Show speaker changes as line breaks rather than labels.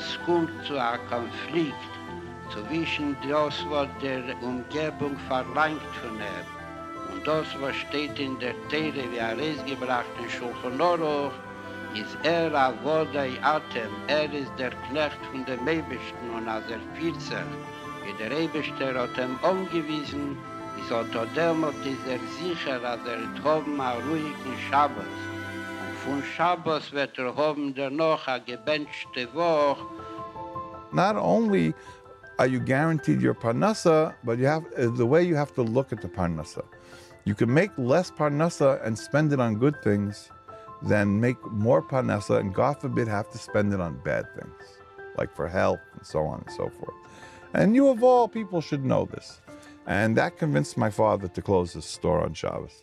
es kommt zu einem Konflikt zwischen das, was der Umgebung verlangt von ihm und das, was steht in der Tere, wie er ist gebracht in Schulchanoroch, ist er a Vodai Atem, er ist der Knecht von dem Ebersten und als er fühlt sich, wie der Eberste hat ihm umgewiesen, ist der Dämmert ist er sicher, als er hat oben a ruhigen Schabbos. Von Schabbos wird er a gebenchte
Not only are you guaranteed your parnasa, but you have uh, the way you have to look at the parnasa. You can make less parnasa and spend it on good things than make more parnasa and God forbid have to spend it on bad things, like for health and so on and so forth. And you of all people should know this. And that convinced my father to close his store on Shabbos.